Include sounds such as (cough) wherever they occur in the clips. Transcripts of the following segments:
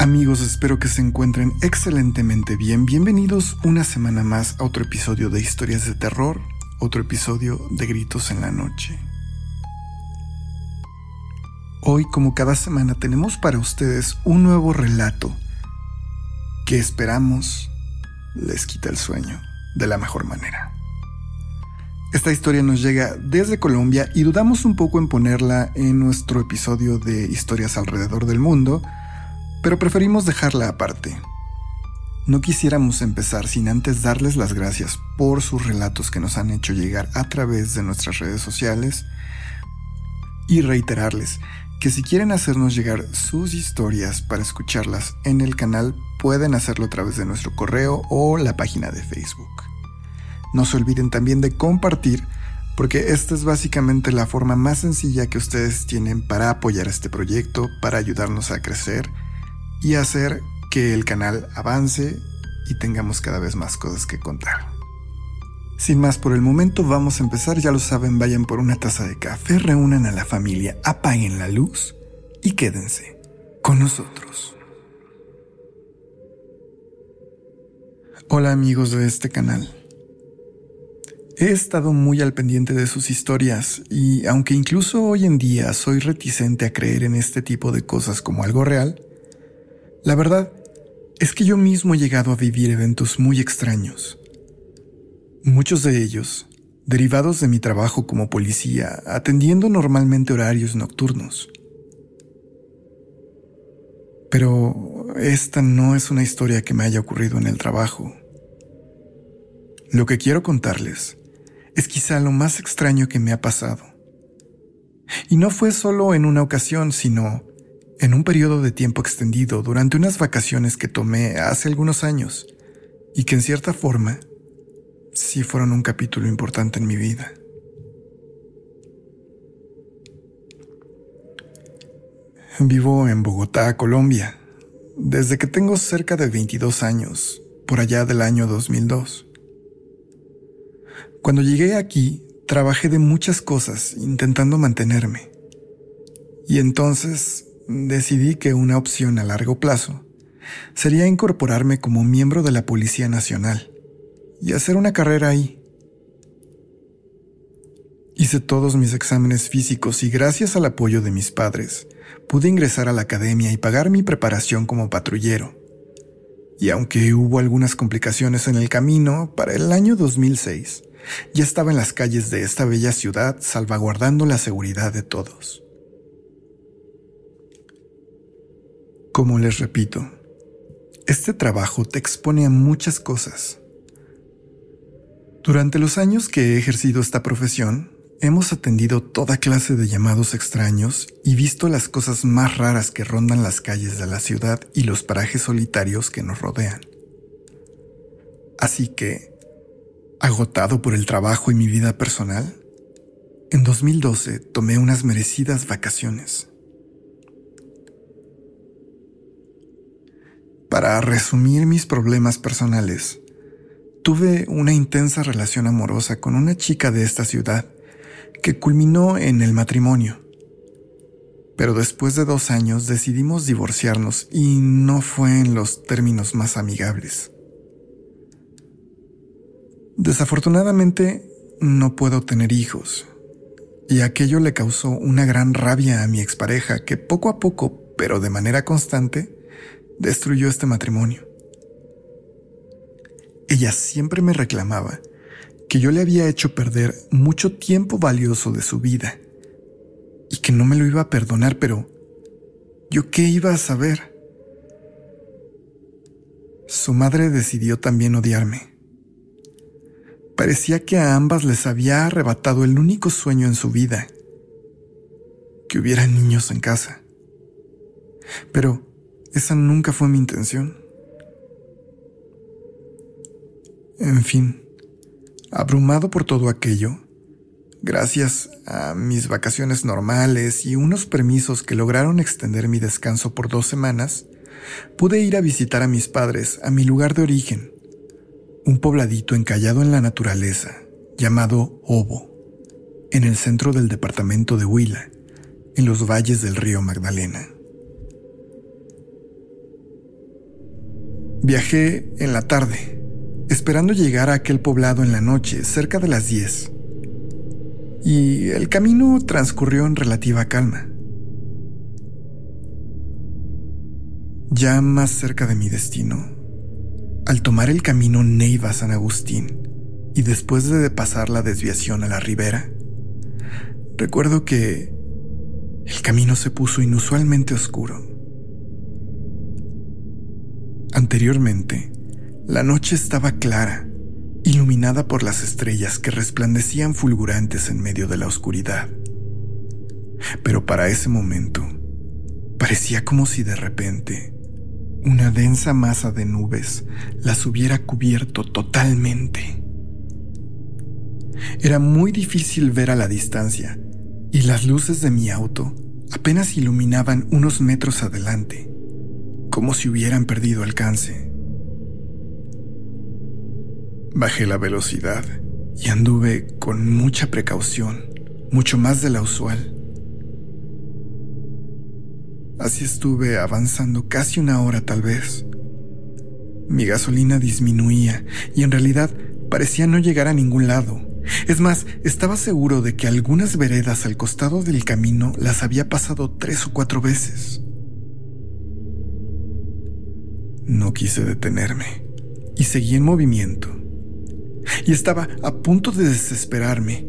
Amigos, espero que se encuentren excelentemente bien. Bienvenidos una semana más a otro episodio de Historias de Terror, otro episodio de Gritos en la Noche. Hoy, como cada semana, tenemos para ustedes un nuevo relato que esperamos les quita el sueño de la mejor manera. Esta historia nos llega desde Colombia y dudamos un poco en ponerla en nuestro episodio de Historias alrededor del mundo, pero preferimos dejarla aparte. No quisiéramos empezar sin antes darles las gracias por sus relatos que nos han hecho llegar a través de nuestras redes sociales y reiterarles que si quieren hacernos llegar sus historias para escucharlas en el canal pueden hacerlo a través de nuestro correo o la página de Facebook. No se olviden también de compartir porque esta es básicamente la forma más sencilla que ustedes tienen para apoyar este proyecto, para ayudarnos a crecer y hacer que el canal avance y tengamos cada vez más cosas que contar. Sin más por el momento, vamos a empezar. Ya lo saben, vayan por una taza de café, reúnan a la familia, apaguen la luz y quédense con nosotros. Hola amigos de este canal. He estado muy al pendiente de sus historias y aunque incluso hoy en día soy reticente a creer en este tipo de cosas como algo real, la verdad es que yo mismo he llegado a vivir eventos muy extraños. Muchos de ellos derivados de mi trabajo como policía, atendiendo normalmente horarios nocturnos. Pero esta no es una historia que me haya ocurrido en el trabajo. Lo que quiero contarles es quizá lo más extraño que me ha pasado. Y no fue solo en una ocasión, sino en un periodo de tiempo extendido durante unas vacaciones que tomé hace algunos años y que en cierta forma sí fueron un capítulo importante en mi vida. Vivo en Bogotá, Colombia, desde que tengo cerca de 22 años, por allá del año 2002. Cuando llegué aquí, trabajé de muchas cosas intentando mantenerme. Y entonces decidí que una opción a largo plazo sería incorporarme como miembro de la Policía Nacional y hacer una carrera ahí. Hice todos mis exámenes físicos y gracias al apoyo de mis padres pude ingresar a la academia y pagar mi preparación como patrullero. Y aunque hubo algunas complicaciones en el camino, para el año 2006 ya estaba en las calles de esta bella ciudad salvaguardando la seguridad de todos. Como les repito, este trabajo te expone a muchas cosas. Durante los años que he ejercido esta profesión, hemos atendido toda clase de llamados extraños y visto las cosas más raras que rondan las calles de la ciudad y los parajes solitarios que nos rodean. Así que, agotado por el trabajo y mi vida personal, en 2012 tomé unas merecidas vacaciones. Para resumir mis problemas personales, tuve una intensa relación amorosa con una chica de esta ciudad que culminó en el matrimonio. Pero después de dos años decidimos divorciarnos y no fue en los términos más amigables. Desafortunadamente no puedo tener hijos, y aquello le causó una gran rabia a mi expareja que poco a poco, pero de manera constante, destruyó este matrimonio. Ella siempre me reclamaba que yo le había hecho perder mucho tiempo valioso de su vida y que no me lo iba a perdonar, pero ¿yo qué iba a saber? Su madre decidió también odiarme. Parecía que a ambas les había arrebatado el único sueño en su vida, que hubiera niños en casa. Pero esa nunca fue mi intención. En fin, abrumado por todo aquello, gracias a mis vacaciones normales y unos permisos que lograron extender mi descanso por dos semanas, pude ir a visitar a mis padres a mi lugar de origen, un pobladito encallado en la naturaleza llamado Obo, en el centro del departamento de Huila, en los valles del río Magdalena. Viajé en la tarde, esperando llegar a aquel poblado en la noche, cerca de las 10. Y el camino transcurrió en relativa calma. Ya más cerca de mi destino, al tomar el camino Neiva-San Agustín y después de pasar la desviación a la ribera, recuerdo que el camino se puso inusualmente oscuro. Anteriormente, la noche estaba clara, iluminada por las estrellas que resplandecían fulgurantes en medio de la oscuridad. Pero para ese momento, parecía como si de repente una densa masa de nubes las hubiera cubierto totalmente. Era muy difícil ver a la distancia y las luces de mi auto apenas iluminaban unos metros adelante, como si hubieran perdido alcance. Bajé la velocidad y anduve con mucha precaución, mucho más de la usual. Así estuve avanzando casi una hora tal vez. Mi gasolina disminuía y en realidad parecía no llegar a ningún lado. Es más, estaba seguro de que algunas veredas al costado del camino las había pasado tres o cuatro veces. No quise detenerme y seguí en movimiento. Y estaba a punto de desesperarme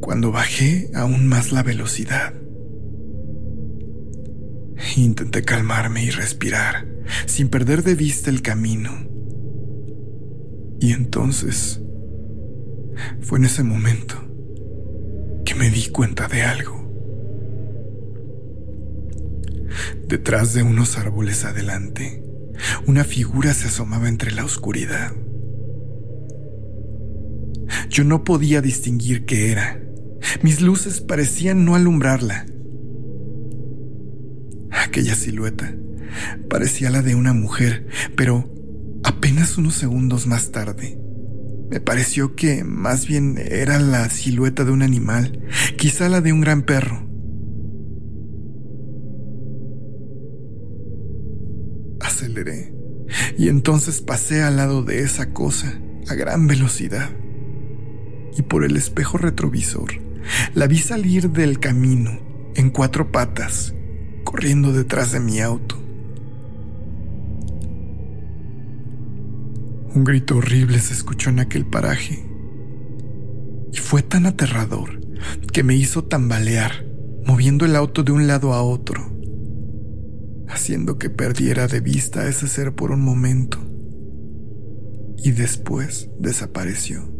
cuando bajé aún más la velocidad. Intenté calmarme y respirar, sin perder de vista el camino. Y entonces, fue en ese momento que me di cuenta de algo. Detrás de unos árboles adelante, una figura se asomaba entre la oscuridad. Yo no podía distinguir qué era. Mis luces parecían no alumbrarla. Aquella silueta parecía la de una mujer, pero apenas unos segundos más tarde, me pareció que más bien era la silueta de un animal, quizá la de un gran perro. Y entonces pasé al lado de esa cosa a gran velocidad. Y por el espejo retrovisor la vi salir del camino en cuatro patas corriendo detrás de mi auto. Un grito horrible se escuchó en aquel paraje y fue tan aterrador que me hizo tambalear, moviendo el auto de un lado a otro, haciendo que perdiera de vista a ese ser por un momento y después desapareció.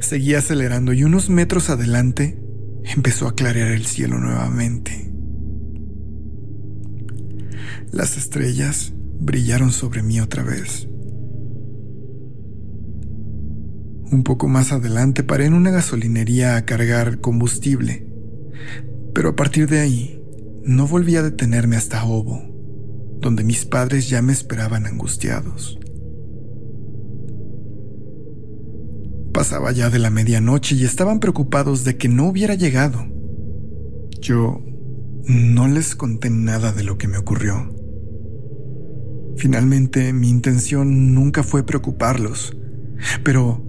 Seguí acelerando y unos metros adelante empezó a clarear el cielo nuevamente. Las estrellas brillaron sobre mí otra vez. Un poco más adelante paré en una gasolinería a cargar combustible, pero a partir de ahí no volví a detenerme hasta Obo, donde mis padres ya me esperaban angustiados. Pasaba ya de la medianoche y estaban preocupados de que no hubiera llegado. Yo no les conté nada de lo que me ocurrió. Finalmente, mi intención nunca fue preocuparlos, pero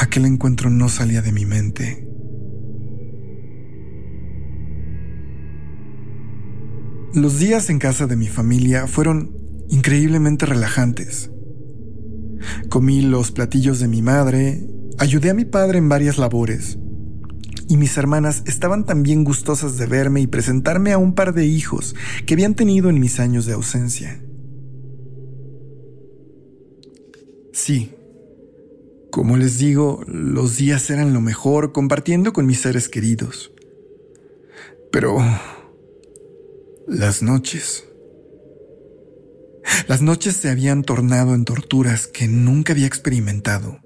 aquel encuentro no salía de mi mente. Los días en casa de mi familia fueron increíblemente relajantes. Comí los platillos de mi madre, ayudé a mi padre en varias labores, y mis hermanas estaban también gustosas de verme y presentarme a un par de hijos que habían tenido en mis años de ausencia. Sí, como les digo, los días eran lo mejor compartiendo con mis seres queridos. Pero las noches las noches se habían tornado en torturas que nunca había experimentado.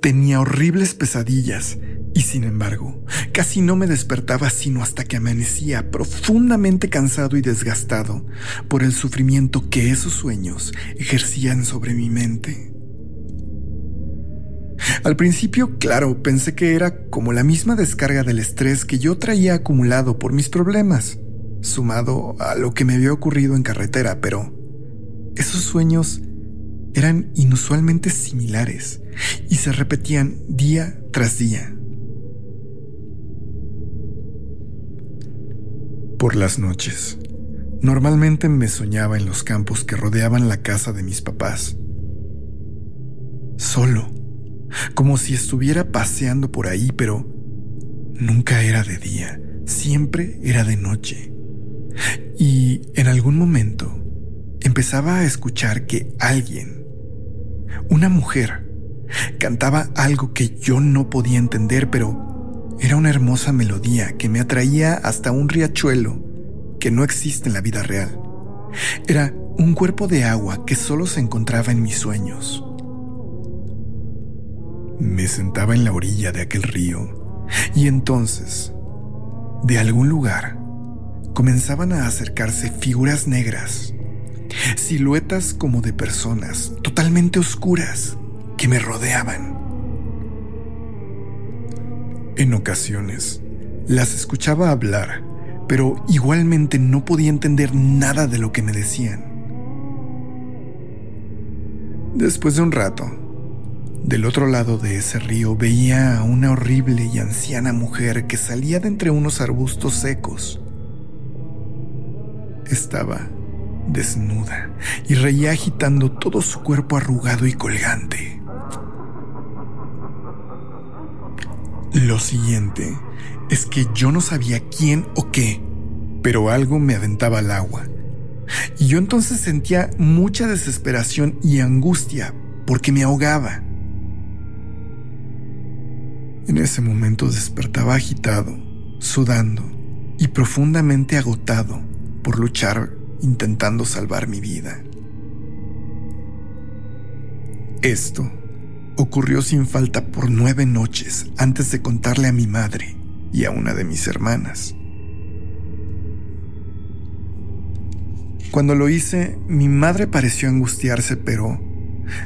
Tenía horribles pesadillas y sin embargo, casi no me despertaba sino hasta que amanecía profundamente cansado y desgastado por el sufrimiento que esos sueños ejercían sobre mi mente. Al principio, claro, pensé que era como la misma descarga del estrés que yo traía acumulado por mis problemas. sumado a lo que me había ocurrido en carretera, pero esos sueños eran inusualmente similares y se repetían día tras día. Por las noches, normalmente me soñaba en los campos que rodeaban la casa de mis papás. Solo, como si estuviera paseando por ahí, pero nunca era de día, siempre era de noche. Y en algún momento empezaba a escuchar que alguien, una mujer, cantaba algo que yo no podía entender, pero era una hermosa melodía que me atraía hasta un riachuelo que no existe en la vida real. Era un cuerpo de agua que solo se encontraba en mis sueños. Me sentaba en la orilla de aquel río y entonces, de algún lugar, comenzaban a acercarse figuras negras, siluetas como de personas totalmente oscuras que me rodeaban. En ocasiones, las escuchaba hablar, pero igualmente no podía entender nada de lo que me decían. Después de un rato, del otro lado de ese río veía a una horrible y anciana mujer que salía de entre unos arbustos secos. Estaba desnuda y reía agitando todo su cuerpo arrugado y colgante. Lo siguiente es que yo no sabía quién o qué, pero algo me aventaba al agua. Y yo entonces sentía mucha desesperación y angustia porque me ahogaba. En ese momento despertaba agitado, sudando y profundamente agotado por luchar intentando salvar mi vida. Esto ocurrió sin falta por nueve noches antes de contarle a mi madre y a una de mis hermanas. Cuando lo hice, mi madre pareció angustiarse, pero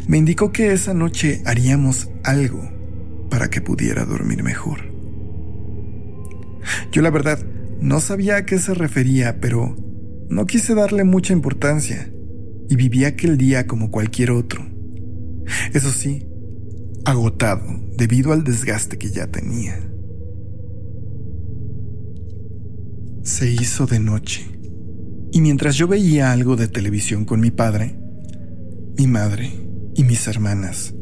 me indicó que esa noche haríamos algo para que pudiera dormir mejor. Yo la verdad no sabía a qué se refería, pero no quise darle mucha importancia y viví aquel día como cualquier otro. Eso sí, agotado debido al desgaste que ya tenía. Se hizo de noche y mientras yo veía algo de televisión con mi padre, mi madre y mis hermanas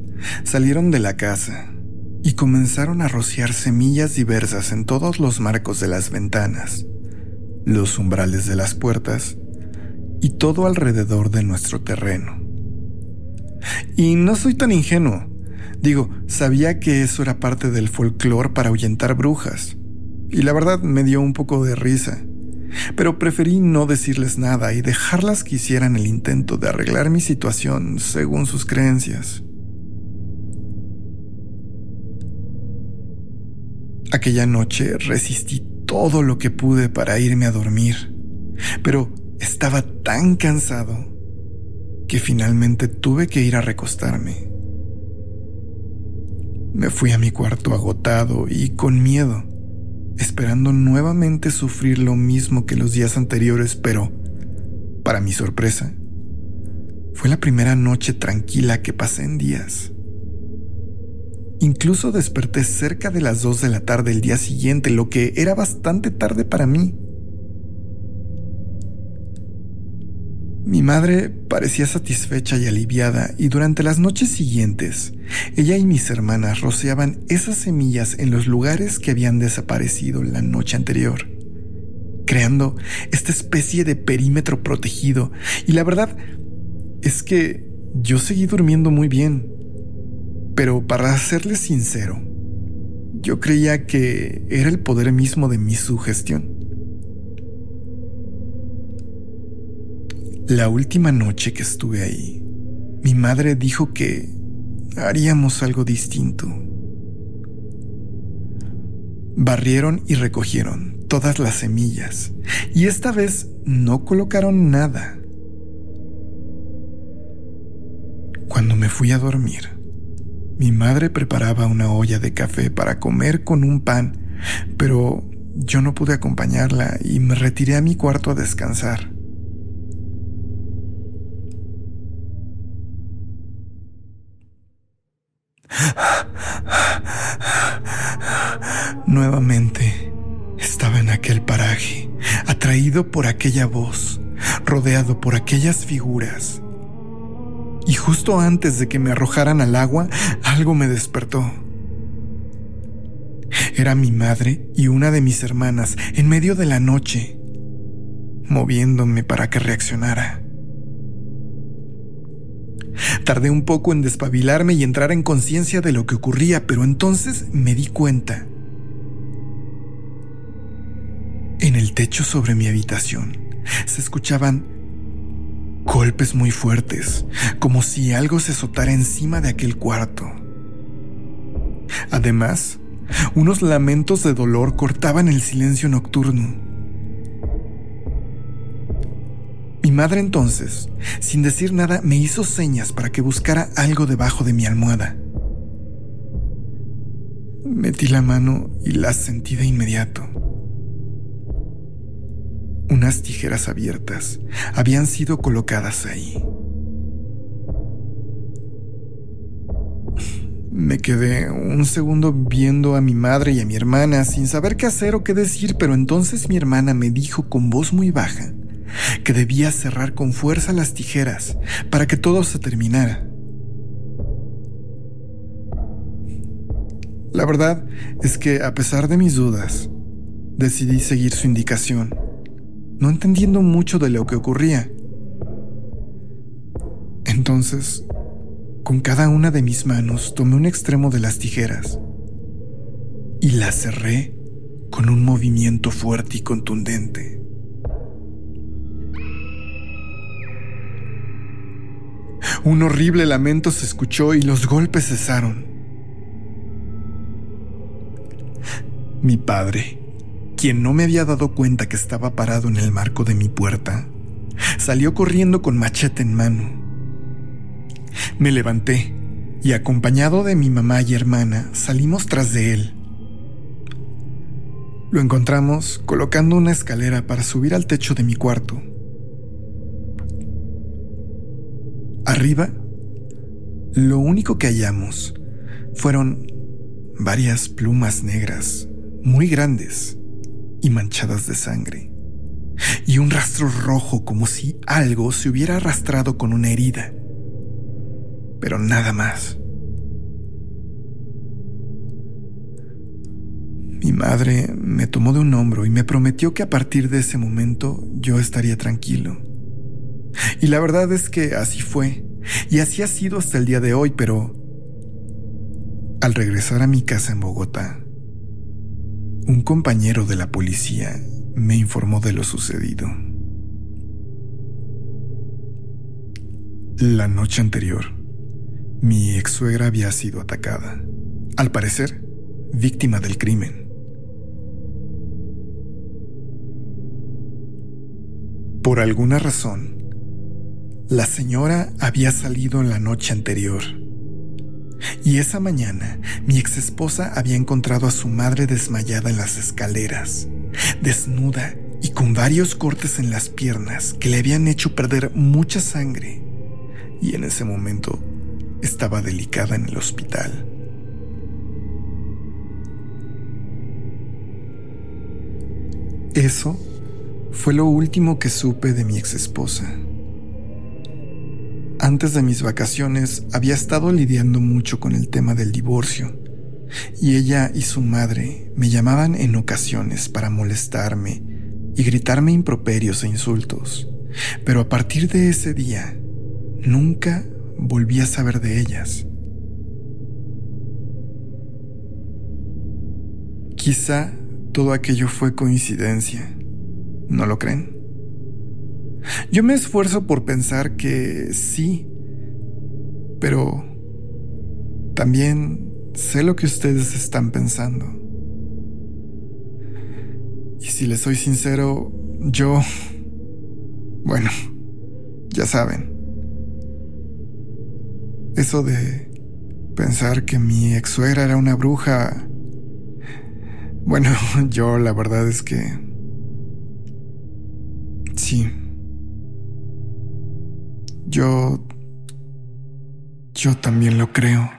salieron de la casa y comenzaron a rociar semillas diversas en todos los marcos de las ventanas los umbrales de las puertas y todo alrededor de nuestro terreno. Y no soy tan ingenuo. Digo, sabía que eso era parte del folclore para ahuyentar brujas. Y la verdad me dio un poco de risa. Pero preferí no decirles nada y dejarlas que hicieran el intento de arreglar mi situación según sus creencias. Aquella noche resistí todo lo que pude para irme a dormir, pero estaba tan cansado que finalmente tuve que ir a recostarme. Me fui a mi cuarto agotado y con miedo, esperando nuevamente sufrir lo mismo que los días anteriores, pero, para mi sorpresa, fue la primera noche tranquila que pasé en días. Incluso desperté cerca de las 2 de la tarde el día siguiente, lo que era bastante tarde para mí. Mi madre parecía satisfecha y aliviada y durante las noches siguientes, ella y mis hermanas rociaban esas semillas en los lugares que habían desaparecido la noche anterior, creando esta especie de perímetro protegido. Y la verdad es que yo seguí durmiendo muy bien. Pero para serles sincero, yo creía que era el poder mismo de mi sugestión. La última noche que estuve ahí, mi madre dijo que haríamos algo distinto. Barrieron y recogieron todas las semillas y esta vez no colocaron nada. Cuando me fui a dormir, mi madre preparaba una olla de café para comer con un pan, pero yo no pude acompañarla y me retiré a mi cuarto a descansar. Nuevamente estaba en aquel paraje, atraído por aquella voz, rodeado por aquellas figuras. Y justo antes de que me arrojaran al agua, algo me despertó. Era mi madre y una de mis hermanas en medio de la noche, moviéndome para que reaccionara. Tardé un poco en despabilarme y entrar en conciencia de lo que ocurría, pero entonces me di cuenta En el techo sobre mi habitación se escuchaban golpes muy fuertes, como si algo se azotara encima de aquel cuarto. Además, unos lamentos de dolor cortaban el silencio nocturno. Mi madre entonces, sin decir nada, me hizo señas para que buscara algo debajo de mi almohada. Metí la mano y la sentí de inmediato. Unas tijeras abiertas habían sido colocadas ahí. Me quedé un segundo viendo a mi madre y a mi hermana sin saber qué hacer o qué decir, pero entonces mi hermana me dijo con voz muy baja que debía cerrar con fuerza las tijeras para que todo se terminara. La verdad es que a pesar de mis dudas, decidí seguir su indicación no entendiendo mucho de lo que ocurría. Entonces, con cada una de mis manos tomé un extremo de las tijeras y las cerré con un movimiento fuerte y contundente. Un horrible lamento se escuchó y los golpes cesaron. Mi padre quien no me había dado cuenta que estaba parado en el marco de mi puerta, salió corriendo con machete en mano. Me levanté y acompañado de mi mamá y hermana salimos tras de él. Lo encontramos colocando una escalera para subir al techo de mi cuarto. Arriba, lo único que hallamos fueron varias plumas negras, muy grandes, y manchadas de sangre, y un rastro rojo como si algo se hubiera arrastrado con una herida, pero nada más. Mi madre me tomó de un hombro y me prometió que a partir de ese momento yo estaría tranquilo. Y la verdad es que así fue, y así ha sido hasta el día de hoy, pero al regresar a mi casa en Bogotá, un compañero de la policía me informó de lo sucedido. La noche anterior, mi ex suegra había sido atacada, al parecer, víctima del crimen. Por alguna razón, la señora había salido en la noche anterior y esa mañana mi ex esposa había encontrado a su madre desmayada en las escaleras, desnuda y con varios cortes en las piernas que le habían hecho perder mucha sangre. Y en ese momento estaba delicada en el hospital. Eso fue lo último que supe de mi ex esposa. Antes de mis vacaciones había estado lidiando mucho con el tema del divorcio, y ella y su madre me llamaban en ocasiones para molestarme y gritarme improperios e insultos, pero a partir de ese día nunca volví a saber de ellas. Quizá todo aquello fue coincidencia, ¿no lo creen? Yo me esfuerzo por pensar que sí, pero también sé lo que ustedes están pensando. Y si les soy sincero, yo... (laughs) Bueno, ya saben. Eso de pensar que mi ex suegra era una bruja Bueno, (laughs) yo la verdad es que... Sí. Yo... Yo también lo creo.